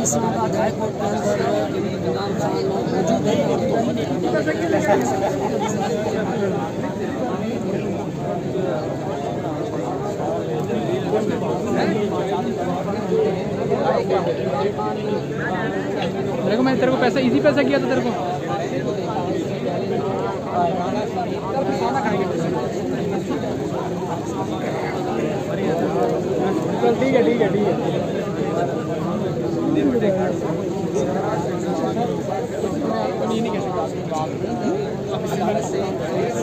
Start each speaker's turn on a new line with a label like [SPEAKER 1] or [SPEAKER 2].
[SPEAKER 1] Islamabad high court के अंदर मौजूद है और दोनों देखो मैंने तेरे को पैसा इजी पैसा किया था तेरे को
[SPEAKER 2] ठीक है ठीक है ठीक है
[SPEAKER 1] Obrigado.